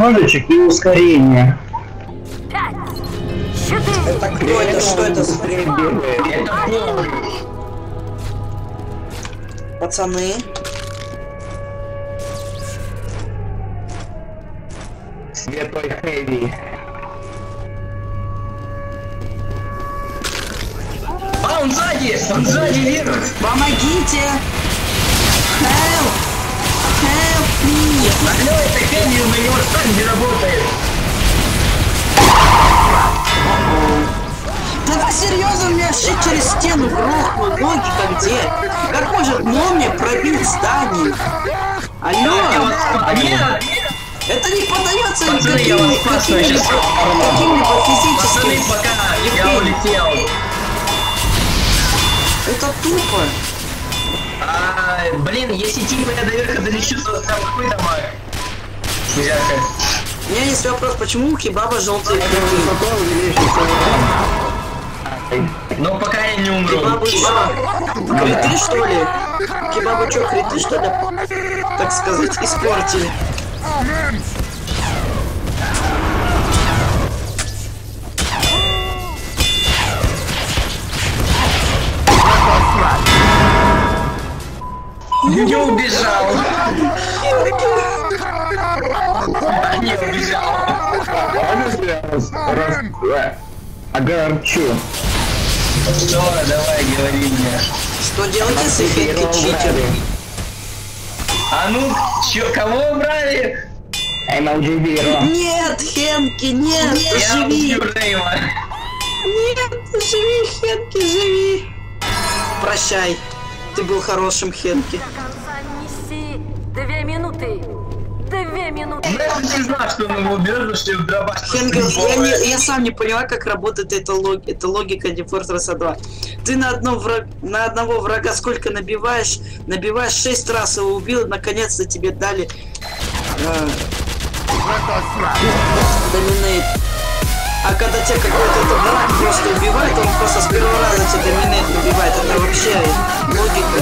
ножичек и ускорение. Это кто это? Что это за хрень? Пацаны. Святой Хэви. А, он сзади! Он сзади вирус! Помогите! Help! Help me! Это Хэви, на него так не работает! Да серьезно, у меня щит через стену грохнул, логика где? Как может молния пробить здание? Алло! Нет! Это не подается никаким, каким-либо каким-либо Пацаны, физическим. пока я улетел. Это тупо. А, блин, если типа я до верха долечу, то там какой дамаг? Взяка. У меня есть вопрос, почему у кебаба желтые клыки? Но пока я не умру. Кебабы что? Криты что ли? Кебабы что, криты что ли? Так сказать, испортили. Не убежал. Не убежал. Раз, два. Огорчу. Что, давай, говори мне. Что делать, если Хенки читер? А ну, чё, кого убрали? MLG Vero. Нет, Хенки, нет, Я живи! Нет, живи, Хенки, живи! Прощай, ты был хорошим, Хенки. Две минуты. Две минуты. Я не я, не- я сам не поняла, как работает эта, лог, эта логика Team Fortress 2. Ты на, одном враг, на одного врага сколько набиваешь? Набиваешь 6 раз его убил, наконец-то тебе дали... э, доминейт. А когда тебя какой-то враг просто убивает, он просто с первого раза тебя доминейт убивает. Это вообще логика